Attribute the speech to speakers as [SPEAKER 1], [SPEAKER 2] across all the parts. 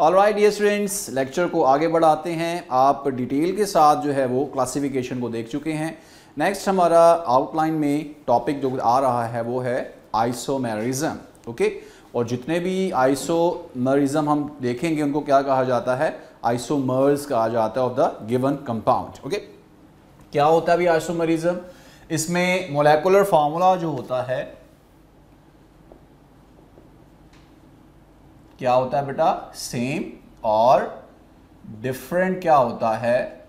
[SPEAKER 1] All right dear students lecture को आगे बढ़ाते हैं। आप डिटेल के साथ जो है वो क्लासिफिकेशन को देख चुके हैं। नेक्स्ट हमारा आउटलाइन में टॉपिक जो आ रहा है वो है आइसोमेरिज्म ओके और जितने भी आइसोमरिज्म हम देखेंगे, उनको क्या कहा जाता है? आइसोमर्स कहा जाता है of the given compound okay क्या होता है अभी आइसोमरिज्म इसमें मोलेकुलर फार्मूला जो होता है क्या होता है बेटा? सेम और डिफरेंट क्या होता है?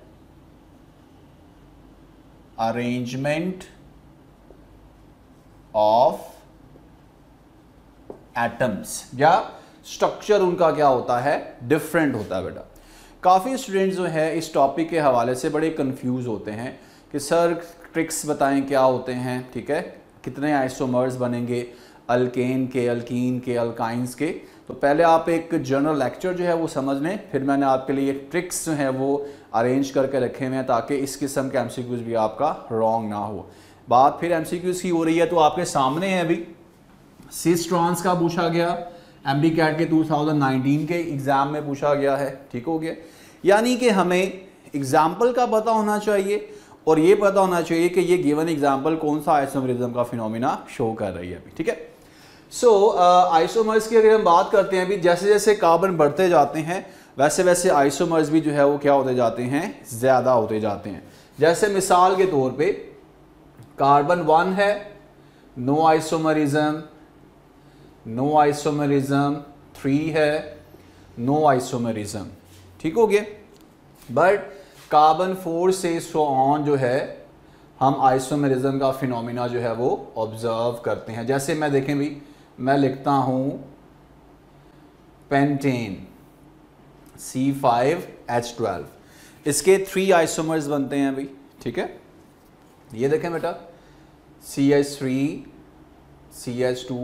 [SPEAKER 1] अरेंजमेंट ऑफ़ एटम्स या स्ट्रक्चर उनका क्या होता है? डिफरेंट होता है बेटा। काफ़ी स्टूडेंट्स जो है, इस टॉपिक के हवाले से बड़े कंफ्यूज होते हैं कि सर ट्रिक्स बताएँ क्या होते हैं, ठीक है? कितने आइसोमर्स बनेंगे? अल्केन के अल्कीन के अल्काइंस के। तो पहले आप एक जनरल लेक्चर जो है वो समझ लें, फिर मैंने आपके लिए ट्रिक्स जो है वो अरेंज करके रखे हुए हैं ताकि इस किस्म के एम भी आपका रॉन्ग ना हो। बात फिर एम की हो रही है तो आपके सामने है अभी। सिस्ट्रॉन्स का पूछा गया एम कैट के 2019 के एग्ज़ाम में पूछा गया है, ठीक हो गया। यानी कि हमें एग्ज़ाम्पल का पता होना चाहिए और ये पता होना चाहिए कि ये गिवन एग्ज़ाम्पल कौन सा आइसोमरिज्म का फिनोमिना शो कर रही है अभी, ठीक है? सो आइसोमर्स uh, की अगर हम बात करते हैं अभी जैसे जैसे कार्बन बढ़ते जाते हैं वैसे वैसे आइसोमर्स भी जो है वो क्या होते जाते हैं? ज़्यादा होते जाते हैं। जैसे मिसाल के तौर पे कार्बन वन है no isomerism no isomerism three है नो आइसोमरिज्म ठीक हो गया? बट कार्बन फोर से सो ऑन जो है हम आइसोमरिज्म का फिनोमिना जो है वो ऑब्ज़र्व करते हैं। जैसे मैं देखें भी मैं लिखता हूँ pentane C five H twelve इसके थ्री आइसोमर्स बनते हैं अभी, ठीक है? ये देखें बेटा C H three C H two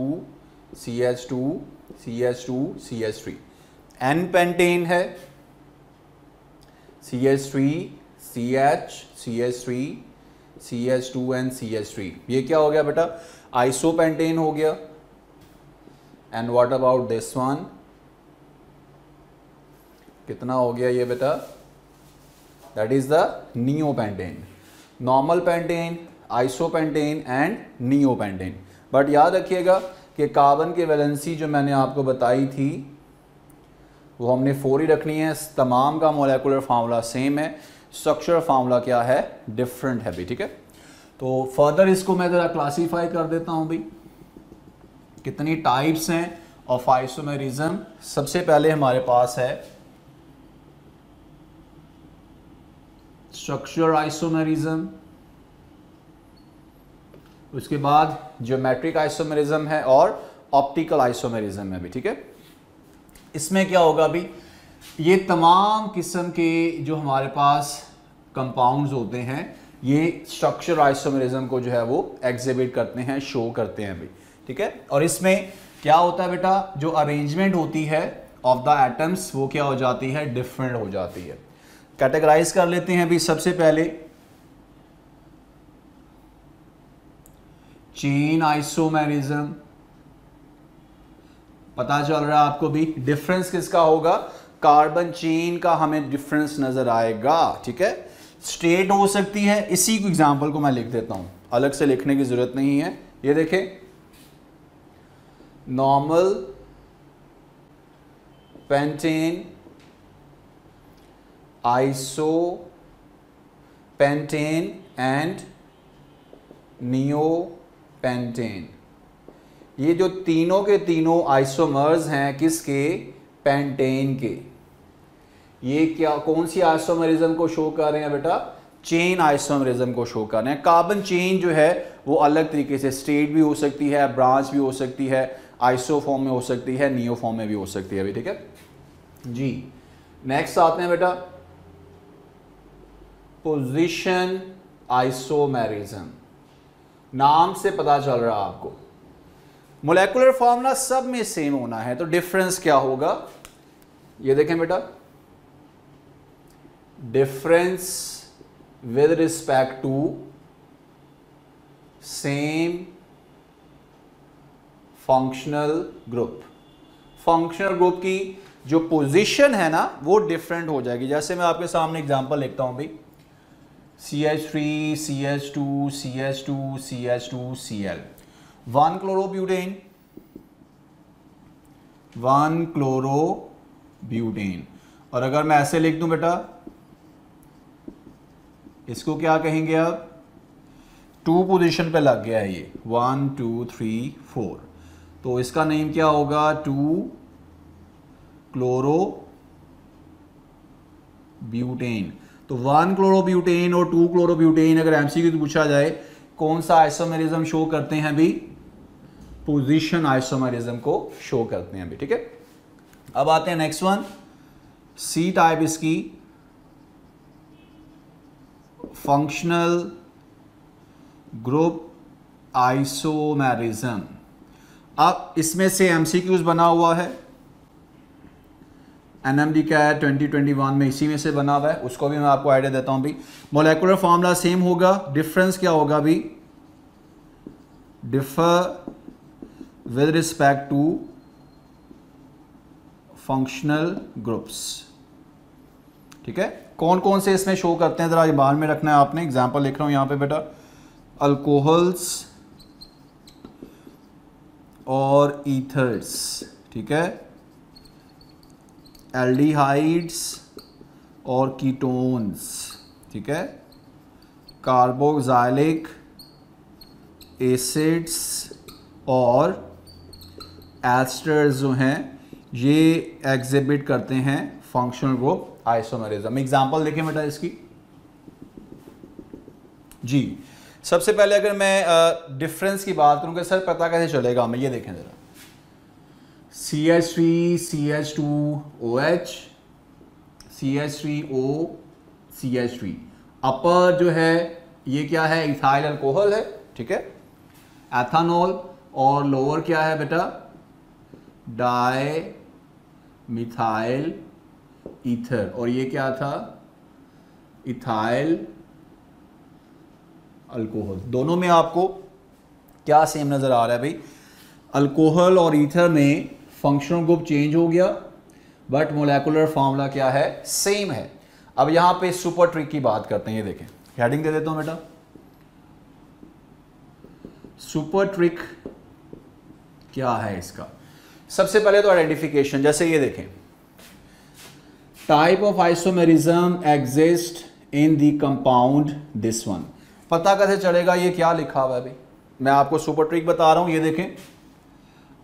[SPEAKER 1] C H two C H two C H three N pentane है C H three C H C H three C H two and C H three ये क्या हो गया बेटा? Isopentane हो गया। And what about this one कितना हो गया ये बेटा? That is the neo pentane normal pentane isopentane and neopentane but याद रखिएगा कि कार्बन की वैलेंसी जो मैंने आपको बताई थी, वो हमने फोर ही रखनी है। तमाम का मोलेकुलर फार्मूला सेम है। स्ट्रक्चर फार्मूला क्या है? डिफरेंट है भी ठीक है? तो फर्दर इसको मैं ज़रा क्लासीफाई कर देता हूँ भाई। कितनी टाइप्स हैं ऑफ़ आइसोमेरिज्म सबसे पहले हमारे पास है स्ट्रक्चर आइसोमेरिज्म उसके बाद ज्योमेट्रिक आइसोमेरिज्म है और ऑप्टिकल आइसोमेरिज्म है भी, ठीक है? इसमें क्या होगा अभी? ये तमाम किस्म के जो हमारे पास कंपाउंड्स होते हैं, ये स्ट्रक्चर आइसोमेरिज्म को जो है वो एग्जिबिट करते हैं शो करते हैं अभी। ठीक है? और इसमें क्या होता है बेटा? जो अरेंजमेंट होती है ऑफ़ द एटम्स वो क्या हो जाती है? डिफरेंट हो जाती है। कैटेगराइज कर लेते हैं अभी सबसे पहले। चेन आइसोमेरिज्म पता चल रहा है आपको भी? डिफरेंस किसका होगा? कार्बन चेन का हमें डिफरेंस नज़र आएगा, ठीक है? स्टेट हो सकती है। इसी को एग्जांपल को मैं लिख देता हूँ। अलग से लिखने की ज़रूरत नहीं है। ये देखें। Normal, pentane isopentane and neopentane. ये जो तीनों के तीनों आइसोमर्स हैं किसके? पेंटेन के। ये क्या, कौन सी आइसोमरिज्म को शो कर रहे हैं बेटा? चेन आइसोमरिज्म को शो कर रहे हैं। कार्बन चेन जो है, वो अलग तरीके से स्टेट भी हो सकती है ब्रांच भी हो सकती है। आइसो फॉर्म में हो सकती है नियो फॉर्म में भी हो सकती है अभी ठीक है? जी। नेक्स्ट आते हैं बेटा पोजिशन आइसोमेरिज्म नाम से पता चल रहा है आपको। मोलेकुलर फॉर्मूला सब में सेम होना है तो डिफरेंस क्या होगा? ये देखें बेटा। Difference with respect to same functional group functional group की जो पोजीशन है ना, वो डिफरेंट हो जाएगी। जैसे मैं आपके सामने एग्जांपल लिखता हूँ भाई C H three C H two C H two C H two C L one chlorobutane one chlorobutane और अगर मैं ऐसे लिख दूँ बेटा, इसको क्या कहेंगे आप? टू पोजीशन पे लग गया है ये। वन टू थ्री फोर तो इसका नेम क्या होगा? टू क्लोरो ब्यूटेन तो वन क्लोरोब्यूटेन और टू क्लोरोब्यूटेन अगर एमसीक्यू पूछा जाए, कौन सा आइसोमेरिज्म शो करते हैं अभी? पोजीशन आइसोमेरिज्म को शो करते हैं अभी, ठीक है? अब आते हैं नेक्स्ट वन सी टाइप इसकी फंक्शनल ग्रुप आइसोमेरिज्म अब इसमें से एमसीक्यूज बना हुआ है। एनएमडी क्या है? 2021 में इसी में से बना हुआ है। उसको भी मैं आपको आइडिया देता हूँ भी मोलेकुलर फॉर्मूला सेम होगा। डिफरेंस क्या होगा भी differ with respect to functional groups ठीक है? कौन कौन से इसमें शो करते हैं? ज़रा बाल में रखना है आपने। एग्जांपल लिख रहा हूँ यहाँ पे बेटा। अल्कोहल्स और ईथर्स ठीक है? एल्डिहाइड्स और कीटोन्स ठीक है? कार्बोक्साइलिक एसिड्स और एस्टर्स जो हैं, ये एग्जिबिट करते हैं फंक्शनल ग्रुप आइसोमेरिज्म एग्जांपल देखें बेटा इसकी। जी। सबसे पहले अगर मैं डिफरेंस की बात करूँ सर पता कैसे चलेगा हमें, ये देखें ज़रा। C H three C H two O H C H three O C H three upper जो है, ये क्या है? इथाइल अल्कोहल है, ठीक है? एथानॉल और लोअर क्या है बेटा? डाई मिथाइल ईथर और ये क्या था? Ethyl alcohol. दोनों में आपको क्या सेम नज़र आ रहा है भाई? अल्कोहल और ईथर में फंक्शनल ग्रुप चेंज हो गया बट मोलेकुलर फॉर्मूला क्या है? सेम है। अब यहाँ पे सुपर ट्रिक की बात करते हैं, ये देखें। हेडिंग दे देता हूँ बेटा। सुपर ट्रिक क्या है इसका? सबसे पहले तो आइडेंटिफिकेशन जैसे ये देखें। Type of isomerism exist in the compound this one पता कैसे चलेगा ये क्या लिखा हुआ है अभी? मैं आपको सुपर ट्रिक बता रहा हूँ, ये देखें।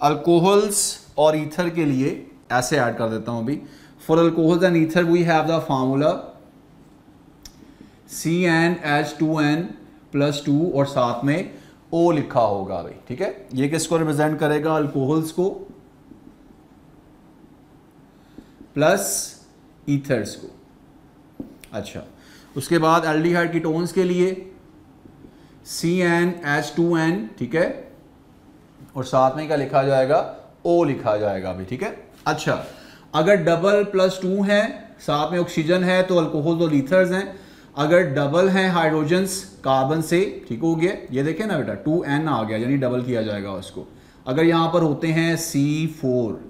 [SPEAKER 1] अल्कोहल्स और ईथर के लिए, ऐसे ऐड कर देता हूँ अभी। For alcohols and ether we have the formula C N H two N plus two और साथ में ओ लिखा होगा भाई ठीक है? ये किसको रिप्रेजेंट करेगा? अल्कोहल्स को प्लस ईथर्स को। अच्छा उसके बाद एल्डिहाइड कीटोन्स के लिए C N H two N ठीक है? और साथ में क्या लिखा जाएगा? ओ लिखा जाएगा अभी ठीक है? अच्छा अगर डबल प्लस टू है, साथ में ऑक्सीजन है तो अल्कोहल तो लीथर्स हैं। अगर डबल है हाइड्रोजन्स कार्बन से, ठीक हो गया। ये देखें ना बेटा टू एन आ गया, यानी डबल किया जाएगा उसको। अगर यहाँ पर होते हैं C four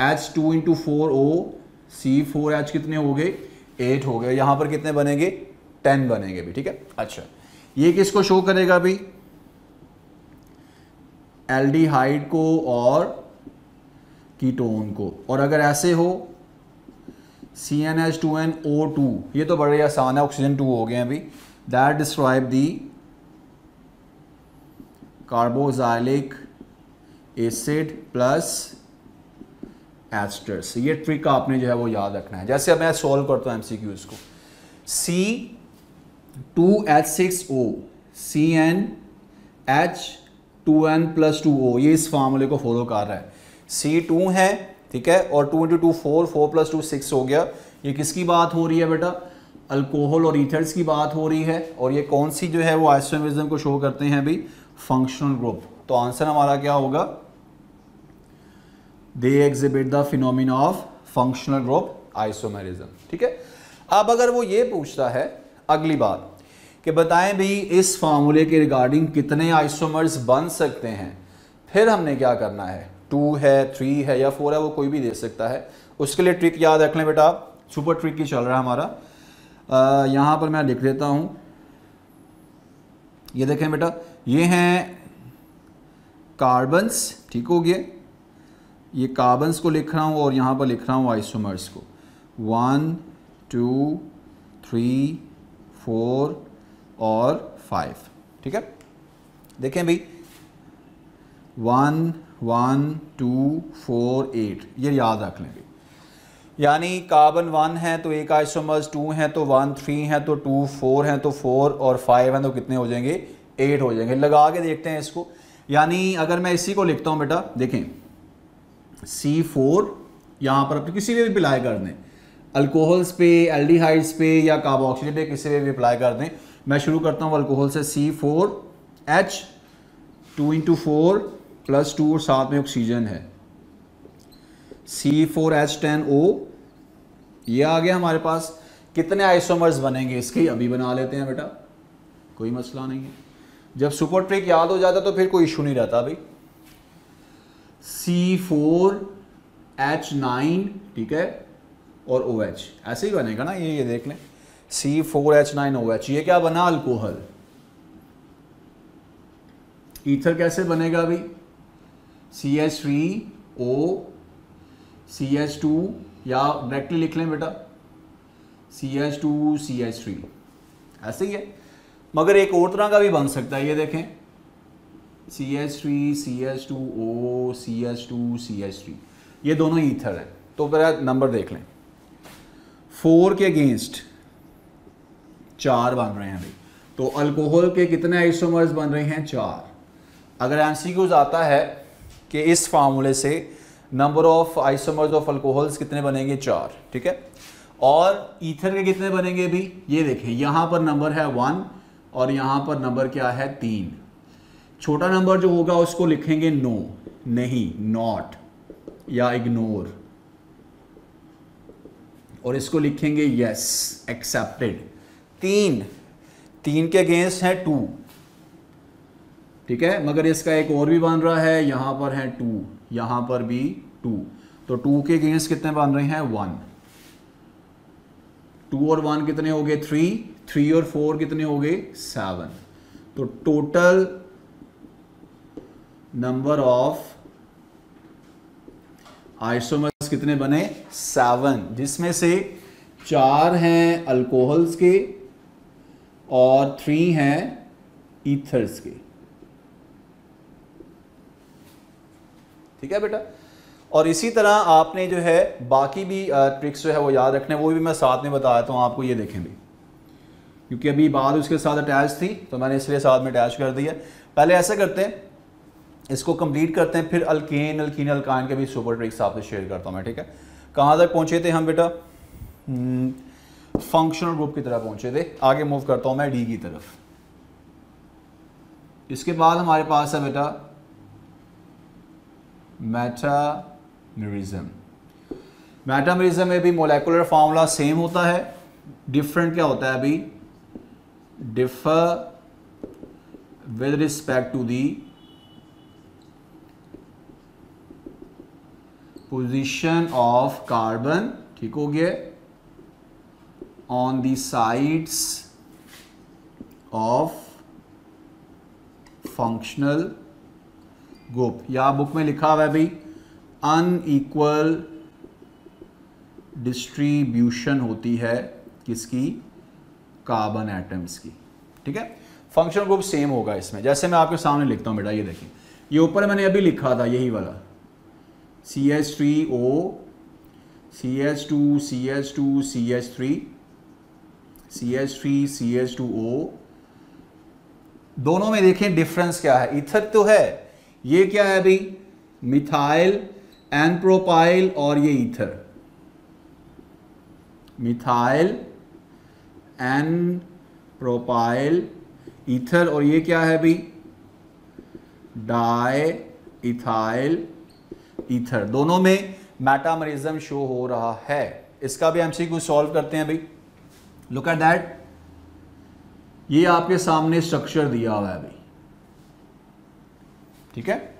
[SPEAKER 1] H two into four O C four H कितने हो गए? एट हो गए। यहाँ पर कितने बनेंगे? टेन बनेंगे भी, ठीक है? अच्छा ये किसको शो करेगा अभी? एल्डिहाइड को और कीटोन को। और अगर ऐसे हो C N H two N O two ये तो बड़े आसान है ऑक्सीजन टू हो गए अभी। That describe the carboxylic acid plus esters ये ट्रिक आपने जो है वो याद रखना है। जैसे अब मैं सॉल्व करता हूँ एमसीक्यूज को। C two H six O C N H two N plus two O ये इस फार्मूले को फॉलो कर रहा है। सी टू है, ठीक है, और two into two four four plus two six हो गया। ये किसकी बात हो रही है बेटा? अल्कोहल और ईथर्स की बात हो रही है। और ये कौन सी जो है, वो आइसोमेरिज्म को शो करते हैं अभी फंक्शनल ग्रुप तो आंसर हमारा क्या होगा? They exhibit the phenomena of functional group isomerism ठीक है? अब अगर वो ये पूछता है अगली बात, कि बताएँ भी इस फार्मूले के रिगार्डिंग कितने आइसोमर्स बन सकते हैं। फिर हमने क्या करना है? टू है, थ्री है या फोर है, वो कोई भी दे सकता है। उसके लिए ट्रिक याद रख लें बेटा। सुपर ट्रिक ही चल रहा है हमारा। यहाँ पर मैं लिख देता हूँ। ये देखें बेटा, ये हैं कार्बन्स ठीक हो गए। ये कार्बन्स को लिख रहा हूँ और यहाँ पर लिख रहा हूँ आइसोमर्स को। वन टू थ्री फोर और फाइव। ठीक है? देखें भाई। One one, two, four, eight. ये याद रख लेंगे यानी कार्बन वन है तो एक आइसोमर्स टू हैं तो वन थ्री हैं तो टू फोर हैं तो फोर और फाइव हैं तो कितने हो जाएँगे? एट हो जाएँगे। लगा के देखते हैं इसको। यानी अगर मैं इसी को लिखता हूँ बेटा, देखें। सी फोर यहाँ पर किसी भी अप्लाई कर दें। अल्कोहल्स पे एल्डिहाइड्स पे या कार्बोक्सिलेट पे किसी भी अप्लाई कर दें। मैं शुरू करता हूँ अल्कोहल से C four H two into four plus two और साथ में ऑक्सीजन है। C four H ten O ये आ गया हमारे पास। कितने आइसोमर्स बनेंगे इसके? अभी बना लेते हैं बेटा। कोई मसला नहीं है। जब सुपर ट्रिक याद हो जाता तो फिर कोई इशू नहीं रहता भाई। सी फोर एच नाइन ठीक है? और ओ OH ऐसे ही बनेगा ना, ये ये देख लें। C four H nine O H ये क्या बना अल्कोहल? ईथर कैसे बनेगा अभी? C H three O C H two या डायरेक्टली लिख लें बेटा। C H two C H three ऐसे ही है। मगर एक और तरह का भी बन सकता है, ये देखें। C H three C H two O C H two C H three ये दोनों ईथर हैं। तो मेरा नंबर देख लें। फोर के अगेंस्ट चार बन रहे हैं अभी। तो अल्कोहल के कितने आइसोमर्स बन रहे हैं? चार। अगर एमसीक्यूज आता है कि इस फार्मूले से number of isomers of alcohols कितने बनेंगे? चार, ठीक है? और ईथर के कितने बनेंगे भी ये देखें यहाँ पर नंबर है वन और यहाँ पर नंबर क्या है? तीन। छोटा नंबर जो होगा उसको लिखेंगे नो नहीं नॉट या इग्नोर और इसको लिखेंगे यस एक्सेप्टेड तीन तीन के अगेंस्ट है टू ठीक है? मगर इसका एक और भी बन रहा है, यहाँ पर है टू यहाँ पर भी टू तो टू के अगेंस्ट कितने बन रहे हैं? वन टू और वन कितने हो गए? थ्री थ्री और फोर कितने हो गए? सेवन तो टोटल नंबर ऑफ़ आइसोमर्स कितने बने? सेवन, जिसमें से चार हैं अल्कोहल्स के और थ्री हैं ईथर्स के। ठीक है बेटा? और इसी तरह आपने जो है, बाकी भी ट्रिक्स जो है वो याद रखने वो भी मैं साथ में बताया हूँ, आपको ये देखें भी। क्योंकि अभी बात उसके साथ अटैच थी तो मैंने इसलिए साथ में अटैच कर दिया पहले ऐसा करते हैं इसको कंप्लीट करते हैं फिर अल्केन अल्कीन अल्कान के भी सुपर ट्रिक्स आपसे शेयर करता हूँ मैं ठीक है? कहाँ तक पहुँचे थे हम बेटा? फंक्शनल हम्म, ग्रुप की तरह पहुँचे थे। आगे मूव करता हूँ मैं डी की तरफ़। इसके बाद हमारे पास है बेटा मेटामरिज्म मेटामरिज्म में भी मोलेकुलर फार्मूला सेम होता है। डिफरेंट क्या होता है अभी? Differ with respect to the position of carbon ठीक हो गया on the sides of functional group. या बुक में लिखा हुआ है भाई अनइक्वल डिस्ट्रीब्यूशन होती है किसकी? कार्बन एटम्स की। ठीक है? फंक्शनल ग्रुप सेम होगा इसमें। जैसे मैं आपके सामने लिखता हूँ बेटा, ये देखिए। ये ऊपर मैंने अभी लिखा था, यही वाला। C H three O C H two C H two C H three C H three C H two O दोनों में देखें डिफरेंस क्या है। इथर तो है, ये क्या है अभी? मिथाइल एनप्रोपाइल और ये ether methyl N propyl ether और ये क्या है भी डाई इथाइल ईथर दोनों में मेटामरिज्म शो हो रहा है। इसका भी एमसीक्यू सॉल्व करते हैं भाई। लुक एट दैट ये आपके सामने स्ट्रक्चर दिया हुआ है भाई। ठीक है?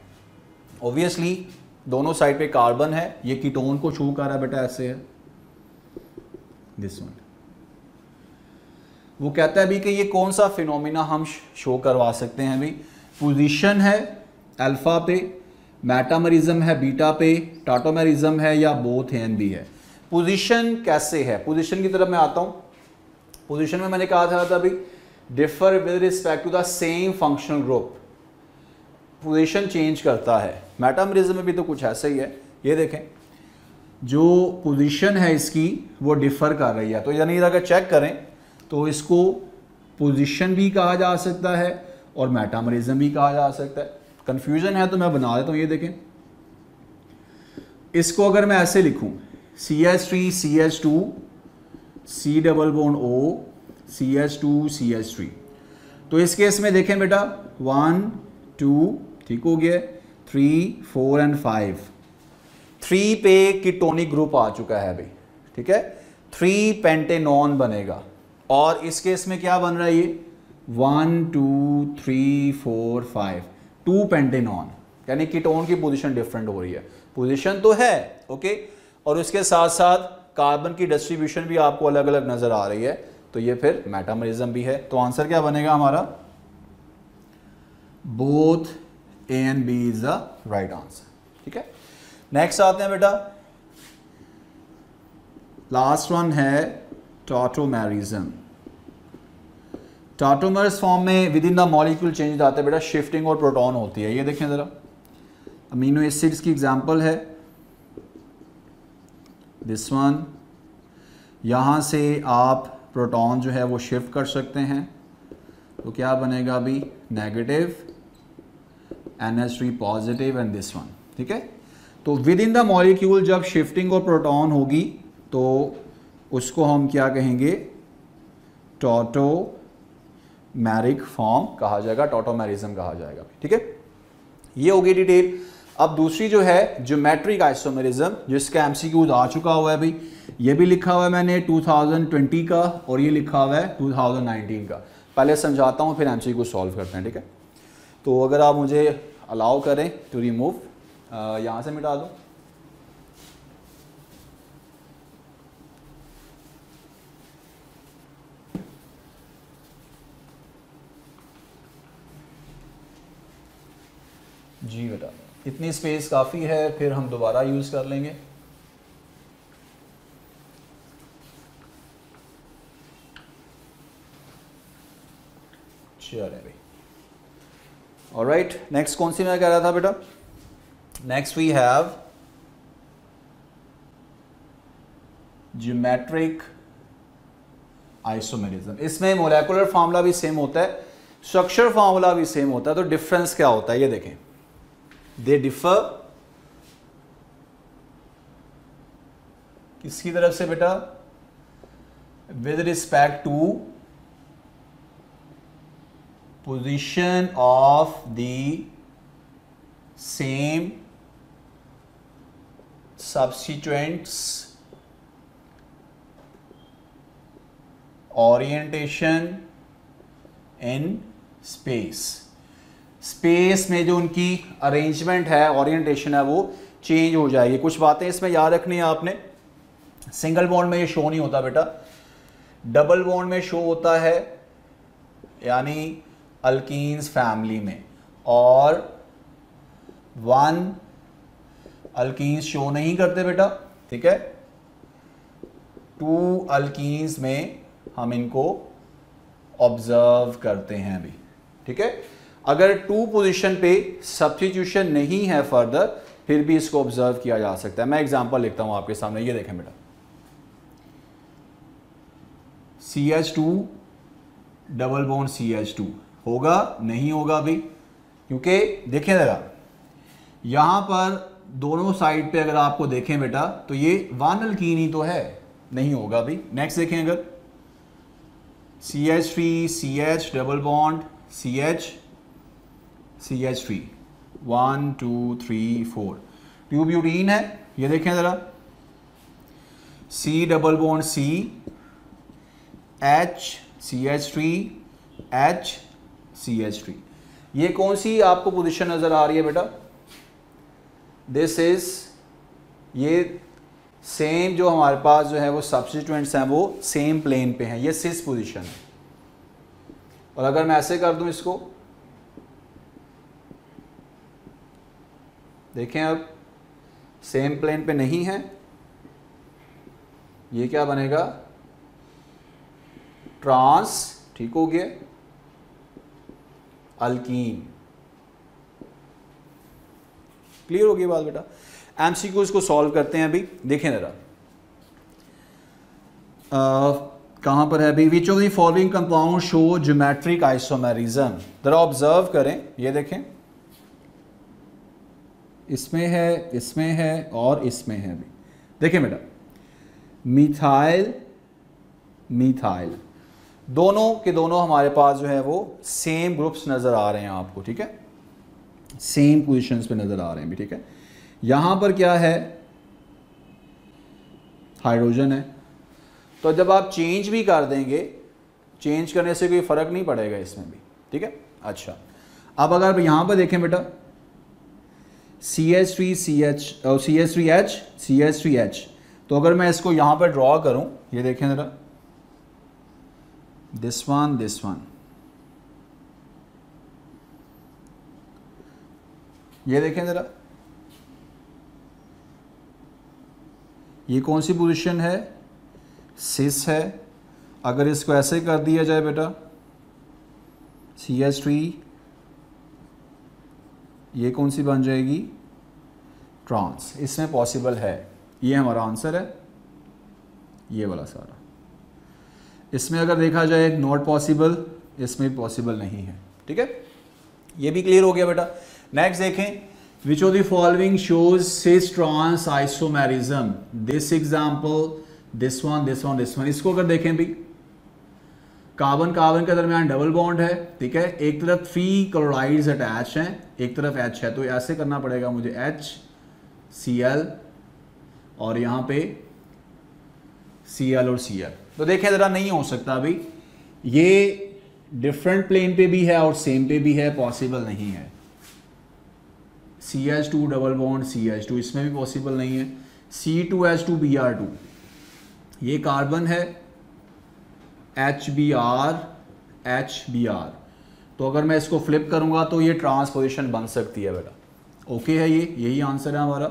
[SPEAKER 1] ऑब्वियसली दोनों साइड पे कार्बन है। ये कीटोन को शो कर रहा है बेटा ऐसे। है दिस वन वो कहता है अभी कि ये कौन सा फिनोमिना हम शो करवा सकते हैं अभी पोजीशन है अल्फ़ा पे। मैटामरिज्म है बीटा पे टाटोमेरिज्म है या बोथ एन बी है। पोजीशन कैसे है? पोजीशन की तरफ़ मैं आता हूँ। पोजीशन में मैंने कहा था अभी differ with respect to the same functional group position change करता है। मैटामरिज्म में भी तो कुछ ऐसा ही है। ये देखें, जो पोजीशन है इसकी, वो डिफर कर रही है। तो यानी अगर चेक करें तो इसको पोजीशन भी कहा जा सकता है और मेटामरिज्म भी कहा जा सकता है। कंफ्यूजन है तो मैं बना देता हूँ, ये देखें। इसको अगर मैं ऐसे लिखूँ C H three C H two C double bond O C H two C H three तो इस केस में देखें बेटा वन टू ठीक हो गया three four and five three पे कीटोनिक ग्रुप आ चुका है अभी, ठीक है? थ्री पेंटेनॉन बनेगा। और इस केस में क्या बन रहा है ये? One two three four five two pentanone यानी कीटोन की पोजीशन डिफरेंट हो रही है। पोजीशन तो है ओके और उसके साथ साथ कार्बन की डिस्ट्रीब्यूशन भी आपको अलग अलग नज़र आ रही है। तो ये फिर मेटामरिज्म भी है। तो आंसर क्या बनेगा हमारा? Both A and B is the right answer ठीक है? नेक्स्ट आते हैं बेटा। लास्ट वन है टॉटोमेरिज्म टाटोमर्स फॉर्म में within the molecule change आता है, बेटा शिफ्टिंग और प्रोटॉन होती है। ये देखें ज़रा। अमीनो एसिड्स की एग्जांपल है। दिस वन यहाँ से आप प्रोटॉन जो है वो शिफ्ट कर सकते हैं। तो क्या बनेगा अभी? Negative N S three positive and this one ठीक है? तो विद इन द मॉलिक्यूल जब शिफ्टिंग और प्रोटॉन होगी तो उसको हम क्या कहेंगे? टोटो मैरिक फॉर्म कहा जाएगा टोटोमेरिज्म कहा जाएगा। ठीक है? ये होगी डिटेल अब दूसरी जो है ज्योमेट्रिक आइसोमेरिज्म जिसका एमसीक्यूज आ चुका हुआ है भाई ये भी लिखा हुआ है मैंने 2020 का और ये लिखा हुआ है 2019 का। पहले समझाता हूँ, फिर एमसीक्यू सॉल्व करते हैं, ठीक है? तो अगर आप मुझे अलाउ करें टू रिमूव यहाँ से मिटा दो। जी बेटा। इतनी स्पेस काफ़ी है, फिर हम दोबारा यूज़ कर लेंगे। और राइट नेक्स्ट कौन सी मैं कह रहा था बेटा? Next we have geometric isomerism इसमें मोलेकुलर फार्मूला भी सेम होता है स्ट्रक्चर फार्मूला भी सेम होता है तो डिफरेंस क्या होता है? ये देखें। दे डिफर किसकी तरफ़ से बेटा? With respect to position of the same substituents orientation in space space में जो उनकी अरेंजमेंट है ओरिएंटेशन है, वो चेंज हो जाएगी। कुछ बातें इसमें याद रखनी है आपने। सिंगल बॉन्ड में ये शो नहीं होता बेटा। डबल बॉन्ड में शो होता है, यानी अल्कीन्स फैमिली में। और वन अल्कीन्स शो नहीं करते बेटा, ठीक है? टू अल्कीन्स में हम इनको ऑब्ज़र्व करते हैं अभी, ठीक है? अगर टू पोजीशन पे सब्सटीट्यूशन नहीं है फर्दर फिर भी इसको ऑब्ज़र्व किया जा सकता है। मैं एग्जांपल लिखता हूँ आपके सामने। ये देखें बेटा। C H two double bond C H two होगा, नहीं होगा भी? क्योंकि देखें ज़रा, यहाँ पर दोनों साइड पे अगर आपको देखें बेटा तो ये वन अल्कीन ही तो है। नहीं होगा भी। नेक्स्ट देखें अगर। C H three C H double bond C H C H three one two three four two butene है. ये देखें ज़रा. C double bond C H C H three H C H three ये कौन सी आपको पोजिशन नज़र आ रही है बेटा? दिस इज़ ये सेम जो हमारे पास जो है वो सब्सिट्यूएंट्स हैं वो सेम प्लेन पे हैं. ये सिस पोजीशन है. और अगर मैं ऐसे कर दूँ इसको देखें अब सेम प्लेन पे नहीं है, ये क्या बनेगा? ट्रांस ठीक हो गया अल्कीन क्लियर हो गई बात बेटा? एमसीक्यूज को सॉल्व करते हैं अभी, देखें जरा। कहाँ पर है अभी? Which of the following compound show geometric isomerism जरा ऑब्ज़र्व करें, ये देखें। इसमें है इसमें है और इसमें है भी। देखें बेटा, मिथाइल मिथाइल, दोनों के दोनों हमारे पास जो है वो सेम ग्रुप्स नज़र आ रहे हैं आपको, ठीक है? सेम पोजिशन पे नज़र आ रहे हैं भी, ठीक है? यहाँ पर क्या है? हाइड्रोजन है। तो जब आप चेंज भी कर देंगे चेंज करने से कोई फ़र्क नहीं पड़ेगा इसमें भी, ठीक है? अच्छा। अब अगर यहाँ पर देखें बेटा C H three C H C H three H C H three H तो अगर मैं इसको यहाँ पर ड्रॉ करूँ, ये देखें ज़रा। दिस वन दिस वन ये देखें ज़रा। ये कौन सी पोजीशन है? सिस है। अगर इसको ऐसे कर दिया जाए बेटा सी एच थ्री ये कौन सी बन जाएगी? ट्रांस। इसमें पॉसिबल है। ये हमारा आंसर है। ये वाला सारा। इसमें अगर देखा जाए नॉट पॉसिबल इसमें पॉसिबल नहीं है। ठीक है? ये भी क्लियर हो गया बेटा। नेक्स्ट देखें। Which of the following shows cis trans isomerism this example this one this one this one इसको अगर देखें भी। कार्बन कार्बन के दरमियान डबल बॉन्ड है, ठीक है? एक तरफ़ थ्री क्लोराइड्स अटैच हैं, एक तरफ़ एच है तो ऐसे करना पड़ेगा मुझे एच सी एल और यहाँ पे सी एल और सी एल तो देखें ज़रा नहीं हो सकता अभी। ये डिफरेंट प्लेन पे भी है और सेम पे भी है पॉसिबल नहीं है। C H two double bond C H two इसमें भी पॉसिबल नहीं है। C two H two B R two ये कार्बन है H B R H B R तो अगर मैं इसको फ्लिप करूँगा तो ये ट्रांसपोजिशन बन सकती है बेटा। ओके है ये, यही आंसर है हमारा।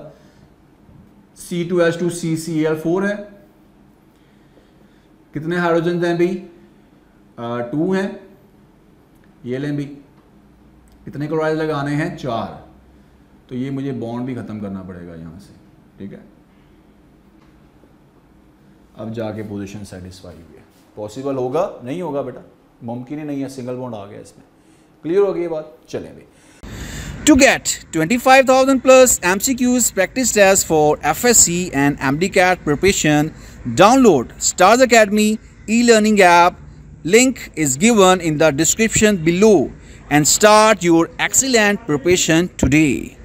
[SPEAKER 1] C two H two C C L four है। कितने हाइड्रोजन हैं भाई? टू हैं। ये लें भी कितने क्लोराइड लगाने हैं? चार। तो ये मुझे बॉन्ड भी ख़त्म करना पड़ेगा यहाँ से, ठीक है? अब जाके पोजीशन सेटिस्फाई हुई पॉसिबल होगा नहीं होगा बेटा मुमकिन ही नहीं है सिंगल बॉन्ड आ गया इसमें क्लियर हो गई बात चलें भाई
[SPEAKER 2] To get 25,000 plus MCQs practice tests for FSC and MDCAT preparation, download Stars Academy e-learning app. Link is given in the description below and start your excellent preparation today.